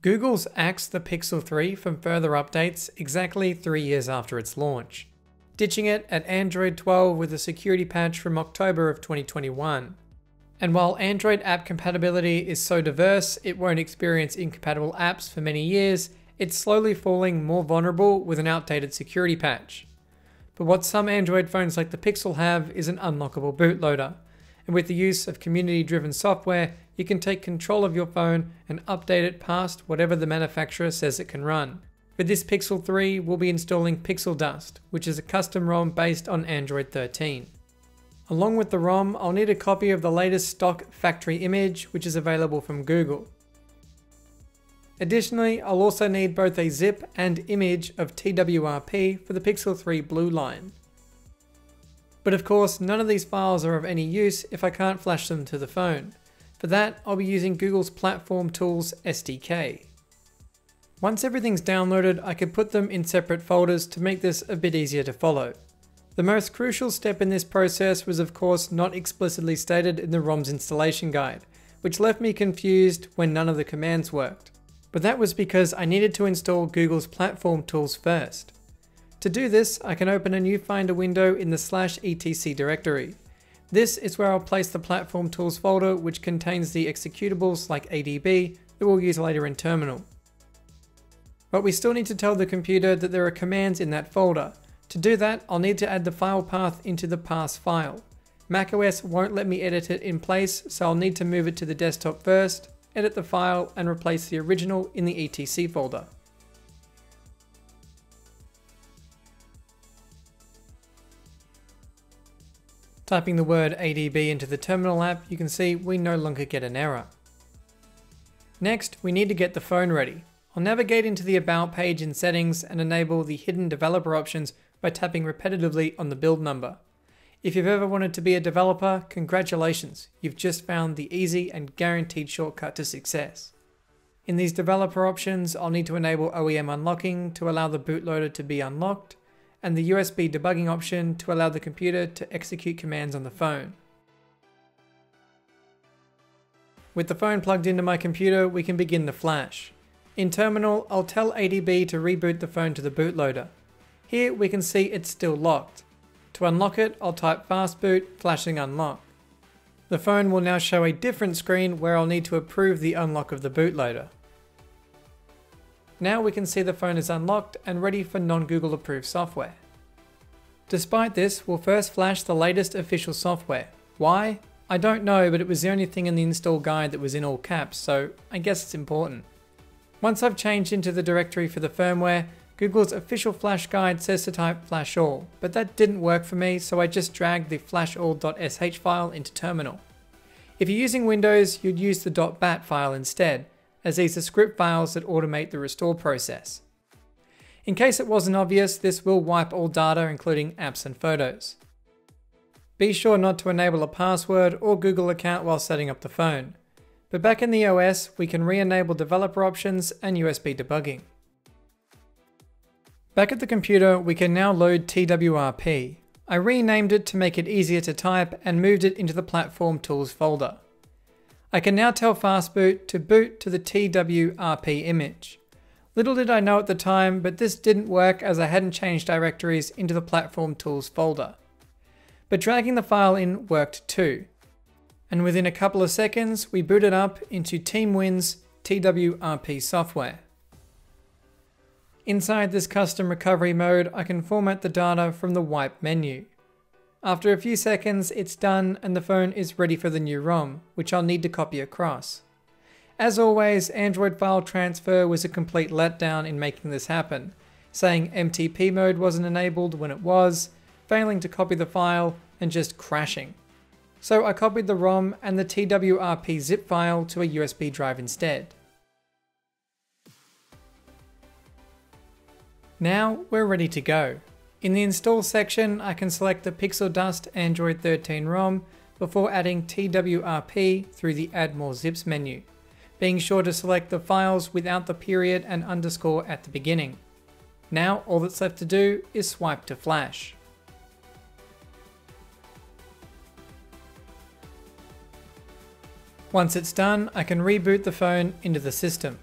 Google's axed the Pixel 3 from further updates exactly three years after its launch, ditching it at Android 12 with a security patch from October of 2021. And while Android app compatibility is so diverse it won't experience incompatible apps for many years, it's slowly falling more vulnerable with an outdated security patch. But what some Android phones like the Pixel have is an unlockable bootloader, and with the use of community driven software, you can take control of your phone and update it past whatever the manufacturer says it can run. For this Pixel 3, we'll be installing Pixel Dust, which is a custom ROM based on Android 13. Along with the ROM, I'll need a copy of the latest stock factory image, which is available from Google. Additionally, I'll also need both a zip and image of TWRP for the Pixel 3 Blueline. But of course, none of these files are of any use if I can't flash them to the phone. For that, I'll be using Google's Platform Tools SDK. Once everything's downloaded, I can put them in separate folders to make this a bit easier to follow. The most crucial step in this process was of course not explicitly stated in the ROM's installation guide, which left me confused when none of the commands worked. But that was because I needed to install Google's platform tools first. To do this, I can open a new Finder window in the slash etc directory. This is where I'll place the platform tools folder which contains the executables like ADB that we'll use later in terminal. But we still need to tell the computer that there are commands in that folder, to do that, I'll need to add the file path into the paths file. macOS won't let me edit it in place, so I'll need to move it to the desktop first, edit the file, and replace the original in the etc folder. Typing the word ADB into the terminal app, you can see we no longer get an error. Next, we need to get the phone ready. I'll navigate into the About page in Settings and enable the hidden developer options by tapping repetitively on the build number. If you've ever wanted to be a developer, congratulations, you've just found the easy and guaranteed shortcut to success. In these developer options, I'll need to enable OEM unlocking to allow the bootloader to be unlocked, and the USB debugging option to allow the computer to execute commands on the phone. With the phone plugged into my computer, we can begin the flash. In Terminal, I'll tell ADB to reboot the phone to the bootloader. Here we can see it's still locked. To unlock it, I'll type fastboot flashing unlock. The phone will now show a different screen where I'll need to approve the unlock of the bootloader. Now we can see the phone is unlocked and ready for non-Google approved software. Despite this, we'll first flash the latest official software. Why? I don't know, but it was the only thing in the install guide that was in all caps, so I guess it's important. Once I've changed into the directory for the firmware, Google's official Flash guide says to type flash all, but that didn't work for me, so I just dragged the flashall.sh file into terminal. If you're using Windows, you'd use the .bat file instead, as these are script files that automate the restore process. In case it wasn't obvious, this will wipe all data including apps and photos. Be sure not to enable a password or Google account while setting up the phone. But back in the OS, we can re-enable developer options and USB debugging. Back at the computer, we can now load TWRP. I renamed it to make it easier to type and moved it into the Platform Tools folder. I can now tell Fastboot to boot to the TWRP image. Little did I know at the time, but this didn't work as I hadn't changed directories into the Platform Tools folder. But dragging the file in worked too. And within a couple of seconds, we booted up into TeamWin's TWRP software. Inside this custom recovery mode, I can format the data from the wipe menu. After a few seconds, it's done and the phone is ready for the new ROM, which I'll need to copy across. As always, Android file transfer was a complete letdown in making this happen, saying MTP mode wasn't enabled when it was, failing to copy the file, and just crashing. So I copied the ROM and the TWRP zip file to a USB drive instead. Now we're ready to go. In the install section, I can select the Pixel Dust Android 13 ROM before adding TWRP through the Add More Zips menu, being sure to select the files without the period and underscore at the beginning. Now all that's left to do is swipe to flash. Once it's done, I can reboot the phone into the system.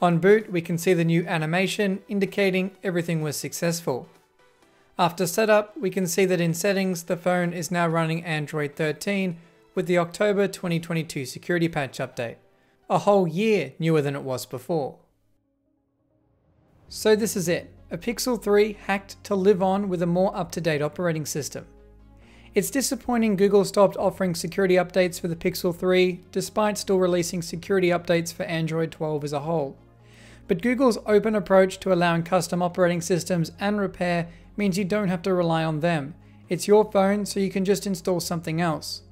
On boot, we can see the new animation indicating everything was successful. After setup, we can see that in settings, the phone is now running Android 13 with the October 2022 security patch update, a whole year newer than it was before. So this is it, a Pixel 3 hacked to live on with a more up-to-date operating system. It's disappointing Google stopped offering security updates for the Pixel 3, despite still releasing security updates for Android 12 as a whole. But Google's open approach to allowing custom operating systems and repair means you don't have to rely on them. It's your phone, so you can just install something else.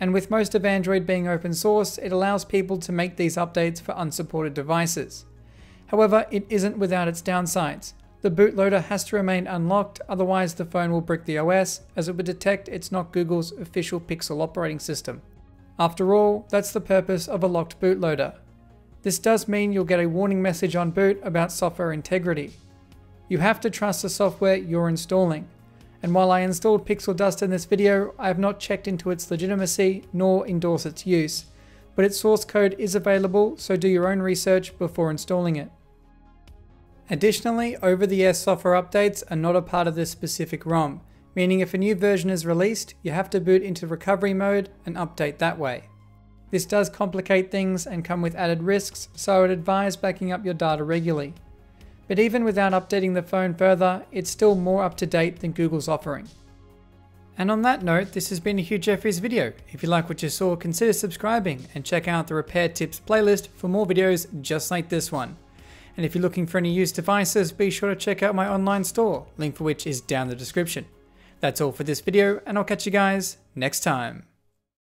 And with most of Android being open source, it allows people to make these updates for unsupported devices. However, it isn't without its downsides. The bootloader has to remain unlocked, otherwise the phone will brick the OS, as it would detect it's not Google's official Pixel operating system. After all, that's the purpose of a locked bootloader. This does mean you'll get a warning message on boot about software integrity. You have to trust the software you're installing. And while I installed Pixel Dust in this video, I have not checked into its legitimacy nor endorse its use, but its source code is available, so do your own research before installing it. Additionally, over-the-air software updates are not a part of this specific ROM, meaning if a new version is released, you have to boot into recovery mode and update that way. This does complicate things and come with added risks, so I would advise backing up your data regularly. But even without updating the phone further, it's still more up to date than Google's offering. And on that note, this has been a Hugh Jeffreys video. If you like what you saw, consider subscribing and check out the repair tips playlist for more videos just like this one. And if you're looking for any used devices, be sure to check out my online store, link for which is down the description. That's all for this video, and I'll catch you guys next time.